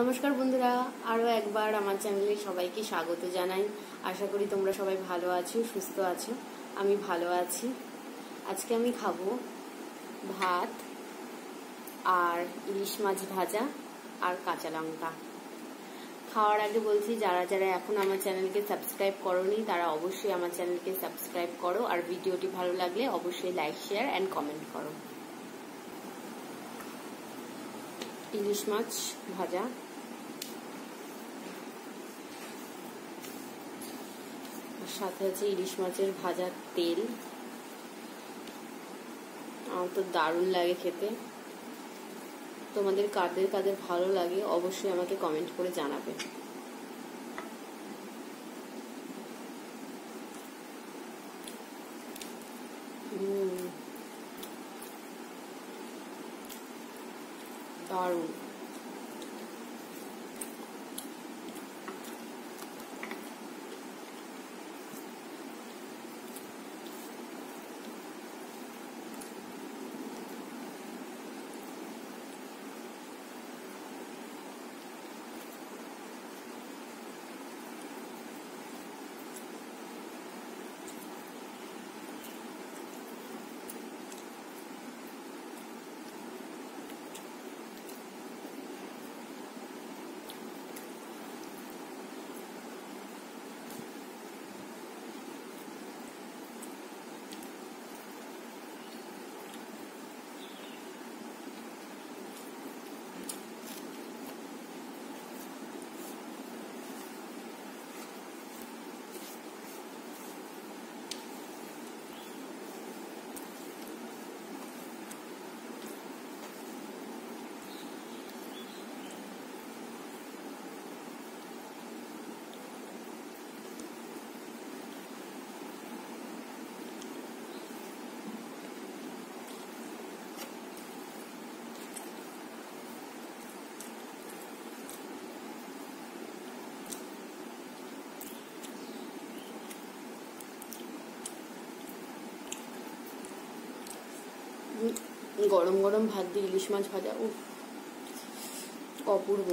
নমস্কার বন্ধুরা, আরও একবার আমার চ্যানেলে সবাইকে স্বাগত জানাই। আশা করি তোমরা সবাই ভালো আছো, সুস্থ আছো, আমি ভালো আছি। আজকে আমি খাব ভাত আর ইলিশ মাছ ভাজা আর কাঁচা লঙ্কা। খাওয়ার আগে বলছি, যারা যারা এখন আমার চ্যানেলকে সাবস্ক্রাইব করনি, তারা অবশ্যই আমার চ্যানেলকে সাবস্ক্রাইব করো। আর ভিডিওটি ভালো লাগলে অবশ্যই লাইক, শেয়ার অ্যান্ড কমেন্ট করো। ইলিশ মাছ ভাজা। সাথে আছে ইলিশ মাছের ভাজার তেল। আমার তো দারুণ লাগে খেতে। তোমাদের কাদের কাদের ভালো লাগে অবশ্যই আমাকে কমেন্ট করে জানাবে। দারুণ গরম গরম ভাত দিয়ে ইলিশ মাছ ভাজা ও অপূর্ব।